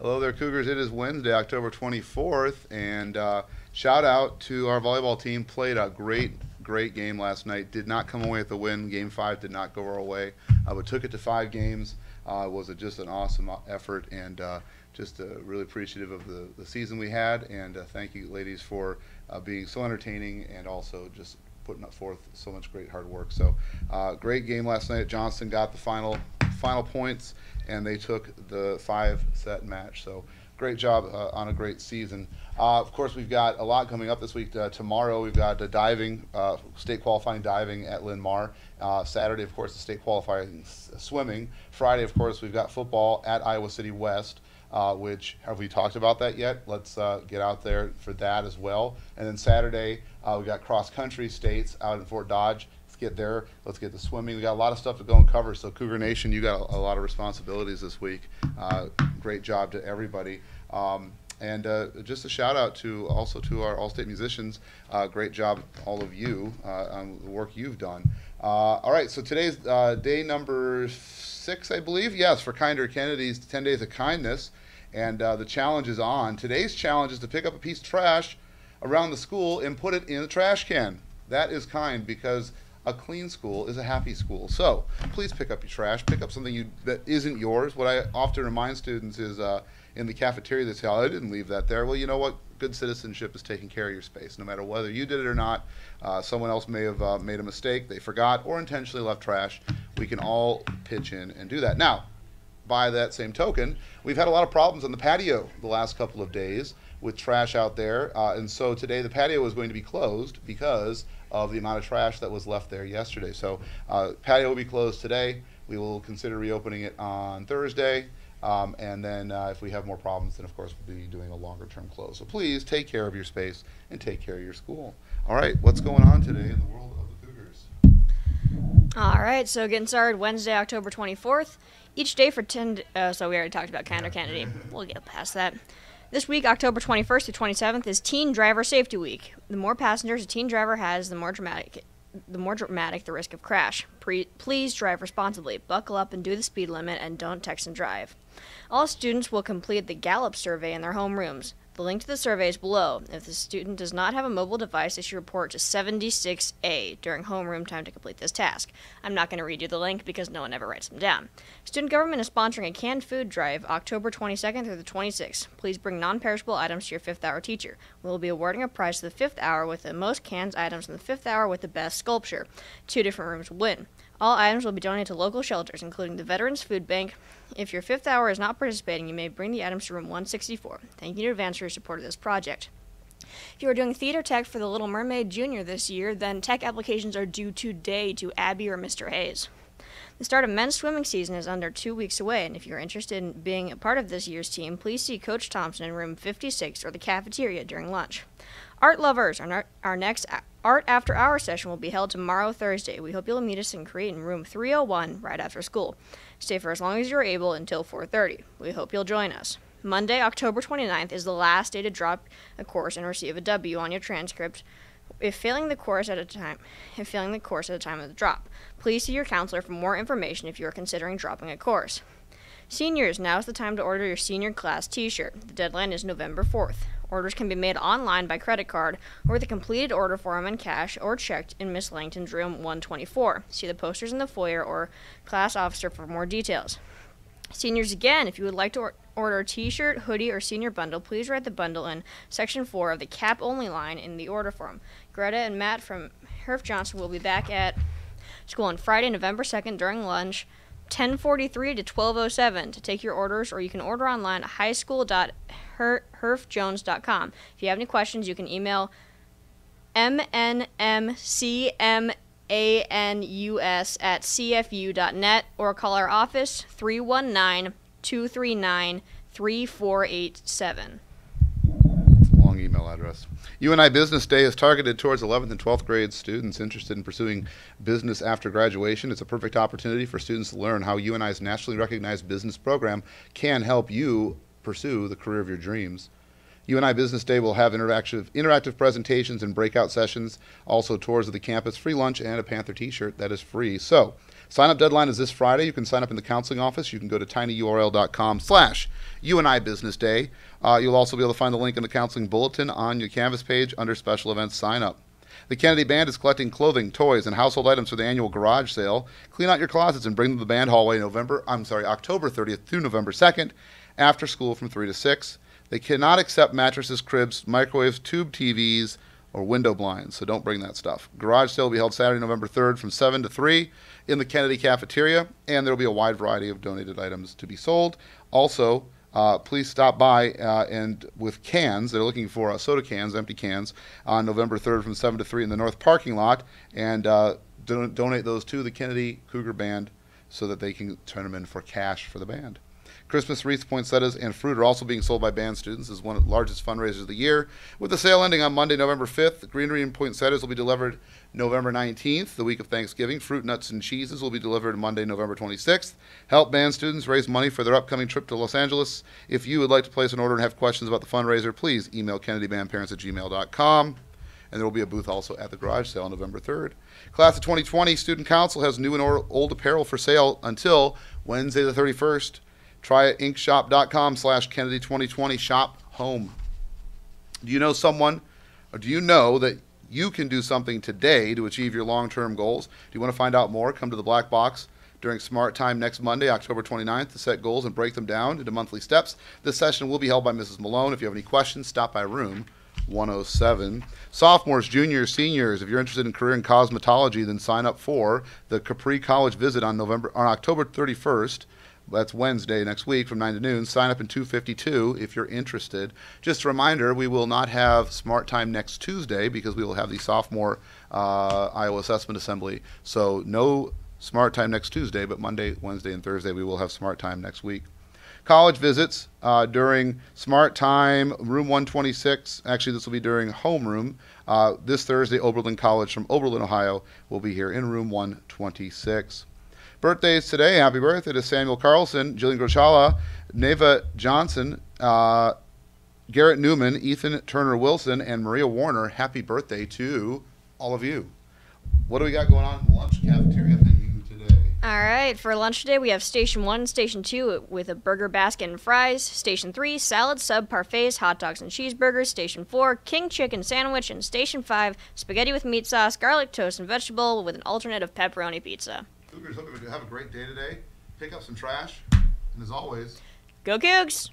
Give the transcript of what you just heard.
Hello there, Cougars. It is Wednesday, October 24th, and uh, shout out to our volleyball team. Played a great, great game last night. Did not come away with the win. Game five did not go our way, uh, but took it to five games. Uh, it was a, just an awesome effort, and uh, just uh, really appreciative of the, the season we had. And uh, thank you, ladies, for uh, being so entertaining and also just putting up forth so much great hard work. So, uh, great game last night. Johnston got the final final points, and they took the five set match. So, great job uh, on a great season. Uh, of course, we've got a lot coming up this week. Uh, tomorrow, we've got the diving, uh, state qualifying diving at Linn-Mar. Uh, Saturday, of course, the state qualifying swimming. Friday, of course, we've got football at Iowa City West. Uh, which have we talked about that yet? Let's get out there for that as well. And then Saturday, uh, we got cross country states out in Fort Dodge. Get there. Let's get the swimming. We got a lot of stuff to go and cover. So Cougar Nation, you got a, a lot of responsibilities this week. Uh, great job to everybody. Um, and uh, just a shout out to also to our All-State musicians. Uh, great job, all of you, uh, on the work you've done. Uh, all right, so today's uh, day number six, I believe. Yes, for Kinder Kennedy's 10 Days of Kindness. And the challenge is on. Today's challenge is to pick up a piece of trash around the school and put it in the trash can. That is kind because a clean school is a happy school. So please pick up your trash. Pick up something you that isn't yours. What I often remind students is uh, in the cafeteria they say, "Oh, I didn't leave that there." Well, you know what? Good citizenship is taking care of your space, no matter whether you did it or not. Uh, someone else may have uh, made a mistake, they forgot, or intentionally left trash. We can all pitch in and do that. Now, by that same token, we've had a lot of problems on the patio the last couple of days with trash out there. Uh, and so today the patio is going to be closed because of the amount of trash that was left there yesterday. So uh, patio will be closed today. We will consider reopening it on Thursday. Um, and then uh, if we have more problems, then of course we'll be doing a longer term close. So please take care of your space and take care of your school. All right, what's going on today in the world of the Cougars? All right, so getting started Wednesday, October 24th. Each day for 10, uh, so we already talked about Kinder Kennedy. We'll get past that. This week, October 21st to 27th, is Teen Driver Safety Week. The more passengers a teen driver has, the more dramatic the more dramatic the risk of crash. Pre- please drive responsibly. Buckle up and do the speed limit and don't text and drive. All students will complete the Gallup survey in their homerooms. The link to the survey is below. If the student does not have a mobile device, they should report to 76A during homeroom time to complete this task. I'm not going to read you the link because no one ever writes them down. Student government is sponsoring a canned food drive October 22nd through the 26th. Please bring non perishable items to your fifth hour teacher. We will be awarding a prize to the fifth hour with the most canned items and the fifth hour with the best sculpture. Two different rooms will win. All items will be donated to local shelters, including the Veterans Food Bank. If your fifth hour is not participating, you may bring the items to room 164. Thank you in advance for your support of this project. If you are doing theater tech for The Little Mermaid Junior this year, then tech applications are due today to Abby or Mr. Hayes. The start of men's swimming season is under two weeks away, and if you're interested in being a part of this year's team, please see Coach Thompson in room 56 or the cafeteria during lunch. Art lovers, our, our next Art After Hour session will be held tomorrow, Thursday. We hope you'll meet us in Crete in room 301 right after school. Stay for as long as you're able until 4:30. We hope you'll join us. Monday, October 29th is the last day to drop a course and receive a W on your transcript if failing the course at a time if failing the course at the time of the drop. Please see your counselor for more information if you are considering dropping a course. Seniors, now is the time to order your senior class t-shirt. The deadline is November 4th. Orders can be made online by credit card or a completed order form in cash or checked in Miss Langton's room 124. See the posters in the foyer or class officer for more details. Seniors, again, if you would like to or- order a t shirt, hoodie, or senior bundle, please write the bundle in section 4 of the cap only line in the order form. Greta and Matt from Herff Johnson will be back at school on Friday, November 2nd during lunch, 1043 to 1207 to take your orders, or you can order online at highschool.herfjones.com. If you have any questions, you can email mnmcmanus at cfu.net or call our office 319 239 3487. UNI Business Day is targeted towards 11th and 12th grade students interested in pursuing business after graduation. It's a perfect opportunity for students to learn how UNI's nationally recognized business program can help you pursue the career of your dreams. UNI Business Day will have interactive, interactive presentations and breakout sessions, also tours of the campus, free lunch, and a Panther t shirt that is free. So, Sign up deadline is this Friday. You can sign up in the counseling office. You can go to tinyurl.com slash you and I business day. Uh, you'll also be able to find the link in the counseling bulletin on your Canvas page under special events sign up. The Kennedy Band is collecting clothing, toys, and household items for the annual garage sale. Clean out your closets and bring them to the band hallway November, I'm sorry, October 30th through November 2nd, after school from 3 to 6. They cannot accept mattresses, cribs, microwaves, tube TVs, or window blinds, so don't bring that stuff. Garage sale will be held Saturday, November 3rd from 7 to 3 in the Kennedy cafeteria, and there will be a wide variety of donated items to be sold. Also, uh, please stop by uh, and with cans. They're looking for uh, soda cans, empty cans, on November 3rd from 7 to 3 in the north parking lot, and uh, don- donate those to the Kennedy Cougar Band so that they can turn them in for cash for the band. Christmas wreaths, poinsettias, and fruit are also being sold by band students. as one of the largest fundraisers of the year. With the sale ending on Monday, November 5th, the greenery and poinsettias will be delivered November 19th, the week of Thanksgiving. Fruit, nuts, and cheeses will be delivered Monday, November 26th. Help band students raise money for their upcoming trip to Los Angeles. If you would like to place an order and have questions about the fundraiser, please email kennedybandparents at gmail.com. And there will be a booth also at the garage sale on November 3rd. Class of 2020 Student Council has new and old apparel for sale until Wednesday the 31st. Try it inkshop.com slash Kennedy 2020 shop home. Do you know someone, or do you know that you can do something today to achieve your long term goals? Do you want to find out more? Come to the Black Box during Smart Time next Monday, October 29th, to set goals and break them down into monthly steps. This session will be held by Mrs. Malone. If you have any questions, stop by room 107. Sophomores, juniors, seniors, if you're interested in career in cosmetology, then sign up for the Capri College visit on November on October 31st. That's Wednesday next week from 9 to noon. Sign up in 252 if you're interested. Just a reminder, we will not have Smart Time next Tuesday because we will have the sophomore uh, Iowa Assessment Assembly. So no Smart Time next Tuesday, but Monday, Wednesday, and Thursday we will have Smart Time next week. College visits uh, during Smart Time, room 126. Actually, this will be during homeroom. Uh, this Thursday, Oberlin College from Oberlin, Ohio, will be here in room 126. Birthdays today. Happy birthday to Samuel Carlson, Jillian Grochala, Neva Johnson, uh, Garrett Newman, Ethan Turner Wilson, and Maria Warner. Happy birthday to all of you. What do we got going on in lunch cafeteria menu today? All right, for lunch today we have Station 1, Station 2 with a burger basket and fries, Station 3, salad, sub, parfaits, hot dogs and cheeseburgers, Station 4, king chicken sandwich, and Station 5, spaghetti with meat sauce, garlic toast, and vegetable with an alternate of pepperoni pizza. Cougars, hope you have a great day today. Pick up some trash, and as always, Go Cougs!